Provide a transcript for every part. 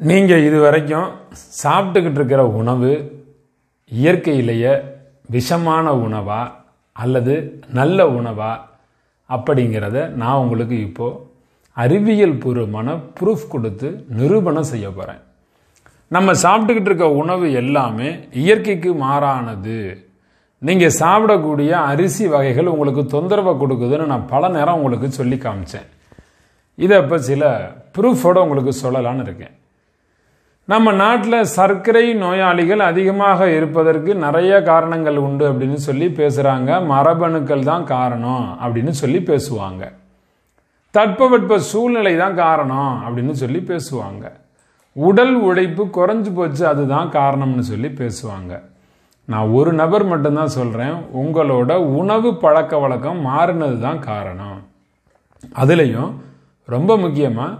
நீங்கள் இது வரைக்கும் சாப்பிட்டுக்கிட்டு இருக்கிற உணவு இயற்கையிலேயே விஷமான உணவா அல்லது நல்ல உணவா அப்படிங்கிறத நான் உங்களுக்கு இப்போது அறிவியல் பூர்வமான ப்ரூஃப் கொடுத்து நிரூபணம் செய்ய போகிறேன் நம்ம சாப்பிட்டுக்கிட்டு இருக்க உணவு எல்லாமே இயற்கைக்கு மாறானது. நீங்கள் சாப்பிடக்கூடிய அரிசி வகைகள் உங்களுக்கு தொந்தரவை கொடுக்குதுன்னு நான் பல நேரம் உங்களுக்கு சொல்லி காமிச்சேன். இதை இப்போ சில ப்ரூஃபோடு உங்களுக்கு சொல்லலான்னு இருக்கேன். நம்ம நாட்டில் சர்க்கரை நோயாளிகள் அதிகமாக இருப்பதற்கு நிறைய காரணங்கள் உண்டு அப்படின்னு சொல்லி பேசுகிறாங்க மரபணுக்கள் தான் காரணம் அப்படின்னு சொல்லி பேசுவாங்க. தட்பவெட்ப சூழ்நிலை தான் காரணம் அப்படின்னு சொல்லி பேசுவாங்க. உடல் உழைப்பு குறைஞ்சு போச்சு அதுதான் காரணம்னு சொல்லி பேசுவாங்க. நான் ஒரு நபர் மட்டும்தான் சொல்கிறேன் உங்களோட உணவு பழக்க வழக்கம் மாறினது தான் காரணம். அதுலேயும் ரொம்ப முக்கியமாக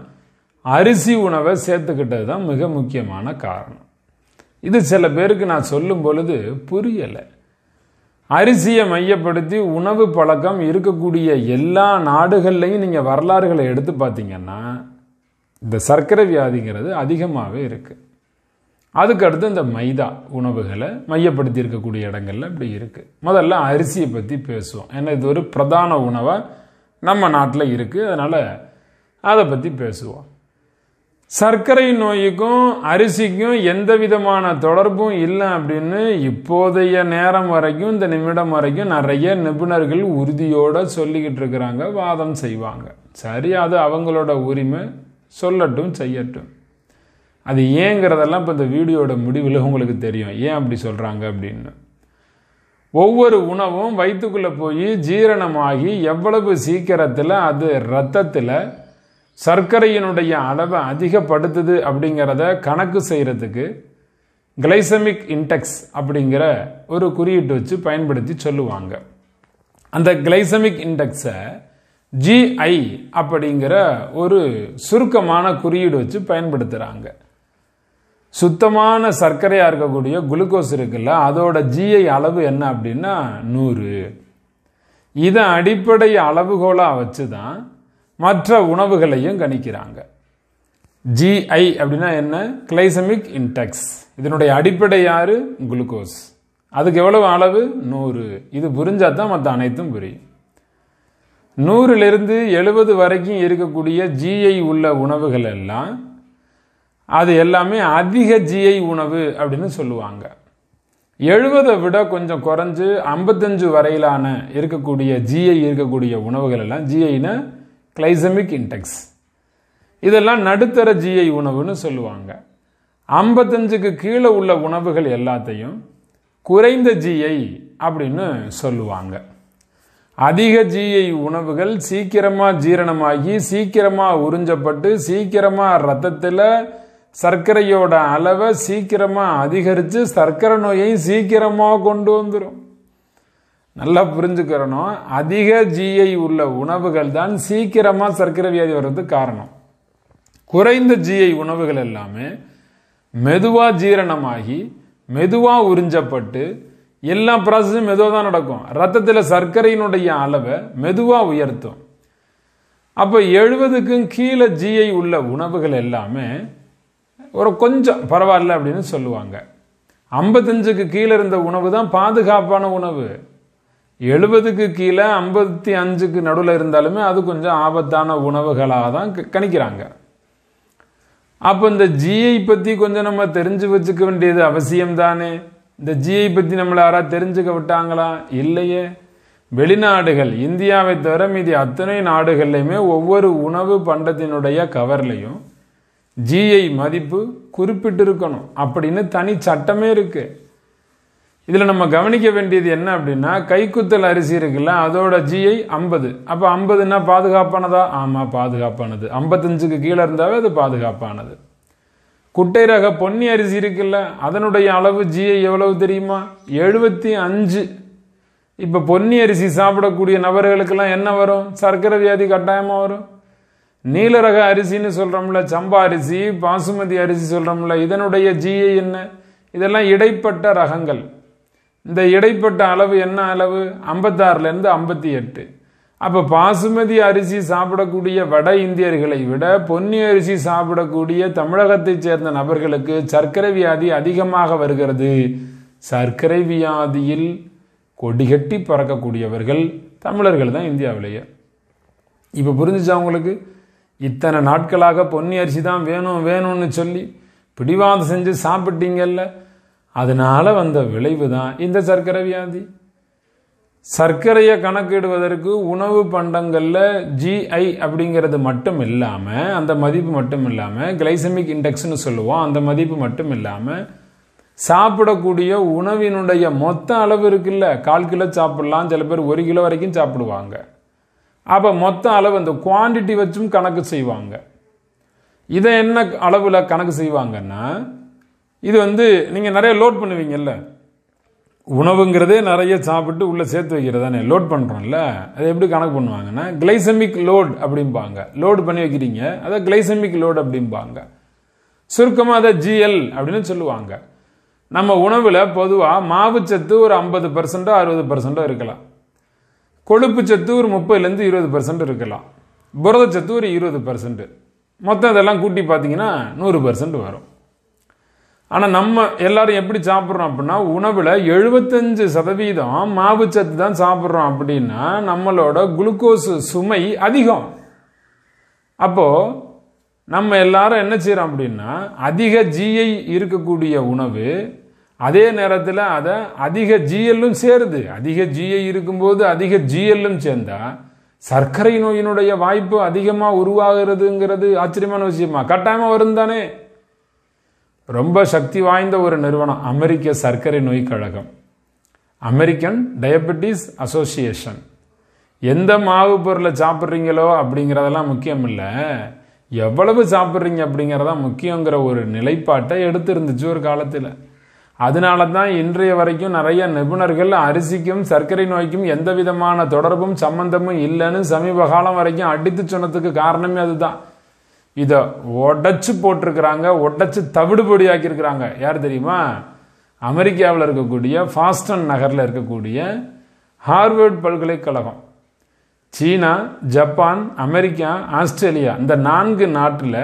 அரிசி உணவை சேர்த்துக்கிட்டது தான் மிக முக்கியமான காரணம். இது சில பேருக்கு நான் சொல்லும் பொழுது புரியலை. அரிசியை மையப்படுத்தி உணவு பழக்கம் இருக்கக்கூடிய எல்லா நாடுகள்லையும் நீங்கள் வரலாறுகளை எடுத்து பார்த்தீங்கன்னா இந்த சர்க்கரை வியாதிங்கிறது அதிகமாகவே இருக்குது அதுக்கடுத்து இந்த மைதா உணவுகளை மையப்படுத்தி இருக்கக்கூடிய இடங்கள்ல இப்படி இருக்குது முதல்ல அரிசியை பற்றி பேசுவோம். ஏன்னா இது ஒரு பிரதான உணவாக நம்ம நாட்டில் இருக்குது அதனால் அதை பற்றி பேசுவோம். சர்க்கரை நோய்க்கும் அரிசிக்கும் எந்த விதமான தொடர்பும் இல்லை அப்படின்னு இப்போதைய நேரம் வரைக்கும் இந்த நிமிடம் வரைக்கும் நிறைய நிபுணர்கள் உறுதியோட சொல்லிக்கிட்டு இருக்கிறாங்க வாதம் செய்வாங்க. சரி அது அவங்களோட உரிமை சொல்லட்டும் செய்யட்டும். அது ஏங்கிறதெல்லாம் இப்போ இந்த வீடியோட முடிவில் உங்களுக்கு தெரியும். ஏன் அப்படி சொல்கிறாங்க அப்படின்னு. ஒவ்வொரு உணவும் வயிற்றுக்குள்ளே போய் ஜீரணமாகி எவ்வளவு சீக்கிரத்தில் அது ரத்தத்தில் சர்க்கரையினுடைய அளவை அதிகப்படுத்துது அப்படிங்கிறத கணக்கு செய்கிறதுக்கு கிளைசமிக் இன்டெக்ஸ் அப்படிங்கிற ஒரு குறியீட்டு வச்சு பயன்படுத்தி சொல்லுவாங்க. அந்த கிளைசமிக் இன்டெக்ஸை ஜிஐ அப்படிங்கிற ஒரு சுருக்கமான குறியீடு வச்சு பயன்படுத்துகிறாங்க சுத்தமான சர்க்கரையாக இருக்கக்கூடிய குளுக்கோஸ் இருக்குல்ல அதோட ஜிஐ அளவு என்ன அப்படின்னா நூறு. இதை அடிப்படை அளவுகோலாக வச்சு தான் மற்ற உணவுகளையும் கணிக்கிறாங்க. ஜிஐ அப்படின்னா என்ன? கிளைசமிக் இன்டெக்ஸ் இதனுடைய அடிப்படை யாரு? குளுக்கோஸ் அதுக்கு எவ்வளவு அளவு? நூறு. இது புரிஞ்சா தான் மற்ற அனைத்தும் புரியும். நூறிலிருந்து எழுபது வரைக்கும் இருக்கக்கூடிய ஜிஐ உள்ள உணவுகள் எல்லாம் அது எல்லாமே அதிக ஜிஐ உணவு அப்படின்னு சொல்லுவாங்க. எழுபதை விட கொஞ்சம் குறைஞ்சு ஐம்பத்தஞ்சு வரையிலான இருக்கக்கூடிய ஜிஐ இருக்கக்கூடிய உணவுகள் எல்லாம் ஜிஐனா கிளைசமிக் இன்டெக்ஸ் இதெல்லாம் நடுத்தர ஜிஐ உணவுன்னு சொல்லுவாங்க. ஐம்பத்தஞ்சுக்கு கீழே உள்ள உணவுகள் எல்லாத்தையும் குறைந்த ஜிஐ அப்படின்னு சொல்லுவாங்க. அதிக ஜிஐ உணவுகள் சீக்கிரமாக ஜீரணமாகி சீக்கிரமாக உறிஞ்சப்பட்டு சீக்கிரமாக ரத்தத்தில் சர்க்கரையோட அளவை சீக்கிரமாக அதிகரித்து சர்க்கரை நோயை சீக்கிரமாக கொண்டு வந்துடும் நல்லா புரிஞ்சுக்கிறணும். அதிக ஜிஐ உள்ள உணவுகள் தான் சீக்கிரமாக சர்க்கரை வியாதி வர்றதுக்கு காரணம். குறைந்த ஜிஐ உணவுகள் எல்லாமே மெதுவாக ஜீரணமாகி மெதுவாக உறிஞ்சப்பட்டு எல்லா ப்ராசஸும் மெதுவாக தான் நடக்கும். ரத்தத்தில் சர்க்கரையினுடைய அளவை மெதுவாக உயர்த்தும். அப்போ எழுபதுக்கும் கீழே ஜிஐ உள்ள உணவுகள் எல்லாமே ஒரு கொஞ்சம் பரவாயில்ல அப்படின்னு சொல்லுவாங்க. ஐம்பத்தஞ்சுக்கு கீழே இருந்த உணவு தான் பாதுகாப்பான உணவு. எழுபதுக்கு கீழே ஐம்பத்தி அஞ்சுக்கு நடுவில் இருந்தாலுமே அது கொஞ்சம் ஆபத்தான உணவுகளாக தான் கணிக்கிறாங்க. அப்போ இந்த ஜிஐ பற்றி கொஞ்சம் நம்ம தெரிஞ்சு வச்சுக்க வேண்டியது அவசியம் தானே இந்த ஜிஐ பற்றி நம்மளை யாராவது தெரிஞ்சுக்க விட்டாங்களா? இல்லையே. வெளிநாடுகள் இந்தியாவை தவிர மீதி அத்தனை நாடுகள்லையுமே ஒவ்வொரு உணவு பண்டத்தினுடைய கவர்லையும் ஜிஐ மதிப்பு குறிப்பிட்டு இருக்கணும் அப்படின்னு தனி சட்டமே இருக்குது இதில் நம்ம கவனிக்க வேண்டியது என்ன அப்படின்னா கைக்குத்தல் அரிசி இருக்குல்ல அதோட ஜிஐ ஐம்பது. அப்போ ஐம்பதுன்னா பாதுகாப்பானதா? ஆமாம் பாதுகாப்பானது. ஐம்பத்தஞ்சுக்கு கீழே இருந்தாவே அது பாதுகாப்பானது. குட்டை ரக பொன்னி அரிசி இருக்குல்ல அதனுடைய அளவு ஜிஐ எவ்வளவு தெரியுமா? எழுபத்தி அஞ்சு. இப்போ பொன்னி அரிசி சாப்பிடக்கூடிய நபர்களுக்கெல்லாம் என்ன வரும்? சர்க்கரை வியாதி கட்டாயமாக வரும்? நீல ரக அரிசின்னு சொல்கிறோம்ல சம்பா அரிசி பாசுமதி அரிசி சொல்கிறோம்ல இதனுடைய ஜிஐ என்ன? இதெல்லாம் இடைப்பட்ட ரகங்கள். இந்த இடைப்பட்ட அளவு என்ன அளவு? ஐம்பத்தாறுலேருந்து ஐம்பத்தி எட்டு. அப்போ பாசுமதி அரிசி சாப்பிடக்கூடிய வட இந்தியர்களை விட பொன்னி அரிசி சாப்பிடக்கூடிய தமிழகத்தைச் சேர்ந்த நபர்களுக்கு சர்க்கரை வியாதி அதிகமாக வருகிறது. சர்க்கரை வியாதியில் கொடிகட்டி பறக்கக்கூடியவர்கள் தமிழர்கள் தான் இந்தியாவிலேயே. இப்போ புரிஞ்சுச்சா உங்களுக்கு? இத்தனை நாட்களாக பொன்னி அரிசி தான் வேணும் வேணும்னு சொல்லி பிடிவாதம் செஞ்சு சாப்பிட்டீங்கல்ல அதனால வந்த விளைவு தான் இந்த சர்க்கரை வியாதி சர்க்கரையை கணக்கிடுவதற்கு உணவு பண்டங்களில் ஜிஐ அப்படிங்கிறது மட்டும் இல்லாமல் அந்த மதிப்பு மட்டும் இல்லாமல் கிளைசமிக் இண்டெக்ஸ்னு சொல்லுவோம் அந்த மதிப்பு மட்டும் இல்லாமல் சாப்பிடக்கூடிய உணவினுடைய மொத்த அளவு இருக்குல்ல கால் கிலோ சாப்பிடலாம் சில பேர் ஒரு கிலோ வரைக்கும் சாப்பிடுவாங்க. அப்போ மொத்த அளவு அந்த குவாண்டிட்டி வச்சும் கணக்கு செய்வாங்க. இதை என்ன அளவில் கணக்கு செய்வாங்கன்னா இது வந்து நீங்கள் நிறைய லோட் பண்ணுவீங்கல்ல. உணவுங்கிறதே நிறைய சாப்பிட்டு உள்ளே சேர்த்து வைக்கிறது தானே லோட் பண்ணுறோம்ல அதை எப்படி கணக்கு பண்ணுவாங்கன்னா கிளைசமிக் லோட் அப்படிம்பாங்க. லோடு பண்ணி வைக்கிறீங்க. அதை கிளைசமிக் லோட் அப்படிம்பாங்க. சுருக்கமாக அதை ஜிஎல் அப்படின்னு சொல்லுவாங்க. நம்ம உணவில் பொதுவாக மாவுச்சத்து ஒரு ஐம்பது பர்சண்டோ அறுபது பர்சண்டோ இருக்கலாம். கொழுப்பு சத்து ஒரு முப்பதுலேருந்து இருபது பர்சன்ட் இருக்கலாம். புரதச்சத்து ஒரு இருபது பர்சன்ட் மொத்தம் இதெல்லாம் கூட்டி பார்த்தீங்கன்னா நூறு பர்சன்ட் வரும். ஆனால் நம்ம எல்லாரும் எப்படி சாப்பிட்றோம் அப்படின்னா உணவில் எழுபத்தஞ்சு சதவீதம் மாவுச்சத்து தான் சாப்பிட்றோம் அப்படின்னா நம்மளோட குளுக்கோஸ் சுமை அதிகம். அப்போது நம்ம எல்லாரும் என்ன செய்கிறோம் அப்படின்னா அதிக ஜிஐ இருக்கக்கூடிய உணவு அதே நேரத்தில் அதை அதிக ஜிஎல்லும் சேருது. அதிக ஜிஐ இருக்கும்போது அதிக ஜிஎல்லும் சேர்ந்தால் சர்க்கரை நோயினுடைய வாய்ப்பு அதிகமாக உருவாகிறதுங்கிறது ஆச்சரியமான விஷயமா? கட்டாயமாக வரும் தானே ரொம்ப சக்தி வாய்ந்த ஒரு நிறுவனம் அமெரிக்க சர்க்கரை நோய் கழகம். அமெரிக்கன் டயபெட்டிஸ் அசோசியேஷன் எந்த மாவு பொருளை சாப்பிட்றீங்களோ அப்படிங்கிறதெல்லாம் முக்கியம் இல்லை. எவ்வளவு சாப்பிட்றீங்க அப்படிங்கிறதான் முக்கியங்கிற ஒரு நிலைப்பாட்டை எடுத்திருந்துச்சு ஒரு காலத்தில். அதனால தான் இன்றைய வரைக்கும் நிறைய நிபுணர்கள் அரிசிக்கும் சர்க்கரை நோய்க்கும் எந்த விதமான தொடர்பும் சம்பந்தமும் இல்லைன்னு சமீப காலம் வரைக்கும் அடித்து சொன்னதுக்கு காரணமே அதுதான். இதை உடச்சி போட்டிருக்கிறாங்க உடச்சி தவிடுபொடி ஆக்கியிருக்கிறாங்க யார் தெரியுமா? அமெரிக்காவில் இருக்கக்கூடிய ஃபாஸ்டன் நகரில் இருக்கக்கூடிய ஹார்வர்ட் பல்கலைக்கழகம். சீனா ஜப்பான் அமெரிக்கா ஆஸ்திரேலியா இந்த நான்கு நாட்டில்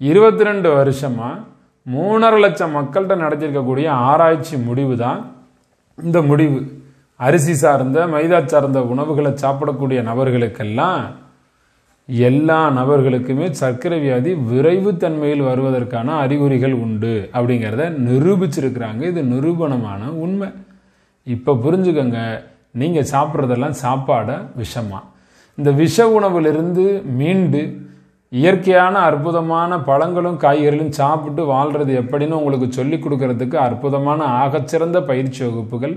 இருபத்தி ரெண்டு வருஷமாக மூணரை லட்சம் மக்கள்கிட்ட நடத்தியிருக்கக்கூடிய ஆராய்ச்சி முடிவு தான் இந்த முடிவு. அரிசி சார்ந்த மைதா சார்ந்த உணவுகளை சாப்பிடக்கூடிய நபர்களுக்கெல்லாம் எல்லா நபர்களுக்குமே சர்க்கரை வியாதி விரைவு தன்மையில் வருவதற்கான அறிகுறிகள் உண்டு அப்படிங்கிறத நிரூபிச்சிருக்கிறாங்க. இது நிரூபணமான உண்மை. இப்போ புரிஞ்சுக்கோங்க நீங்கள் சாப்பிட்றதெல்லாம் சாப்பாட விஷமா. இந்த விஷ உணவிலிருந்து மீண்டு இயற்கையான அற்புதமான பழங்களும் காய்கறிகளும் சாப்பிட்டு வாழ்கிறது எப்படின்னு உங்களுக்கு சொல்லிக் கொடுக்கறதுக்கு அற்புதமான ஆகச்சிறந்த பயிற்சி வகுப்புகள்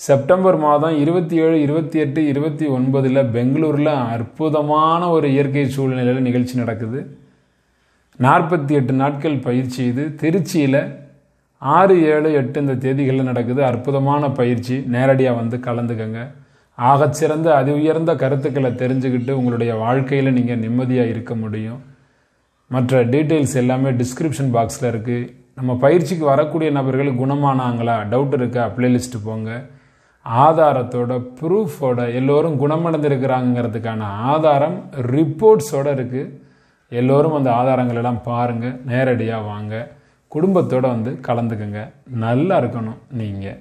செப்டம்பர் மாதம் இருபத்தி ஏழு இருபத்தி எட்டு இருபத்தி ஒன்பதில் பெங்களூரில் அற்புதமான ஒரு இயற்கை சூழ்நிலையில் நிகழ்ச்சி நடக்குது. நாற்பத்தி எட்டு நாட்கள் பயிற்சி இது. திருச்சியில் ஆறு ஏழு எட்டு இந்த தேதிகளில் நடக்குது. அற்புதமான பயிற்சி. நேரடியாக வந்து கலந்துக்கங்க. ஆகச்சிறந்த அதி உயர்ந்த கருத்துக்களை தெரிஞ்சுக்கிட்டு உங்களுடைய வாழ்க்கையில் நீங்கள் நிம்மதியாக இருக்க முடியும். மற்ற டீட்டெயில்ஸ் எல்லாமே டிஸ்கிரிப்ஷன் பாக்ஸில் இருக்குது நம்ம பயிற்சிக்கு வரக்கூடிய நபர்கள் குணமானாங்களா? டவுட் இருக்கா? பிளேலிஸ்ட்டு போங்க. ஆதாரத்தோட ப்ரூஃபோட எல்லோரும் குணமடைந்திருக்கிறாங்கிறதுக்கான ஆதாரம் ரிப்போர்ட்ஸோட இருக்குது எல்லோரும் அந்த ஆதாரங்கள் எல்லாம் பாருங்கள் நேரடியாக வாங்க குடும்பத்தோடு வந்து கலந்துக்குங்க. நல்லா இருக்கணும் நீங்கள்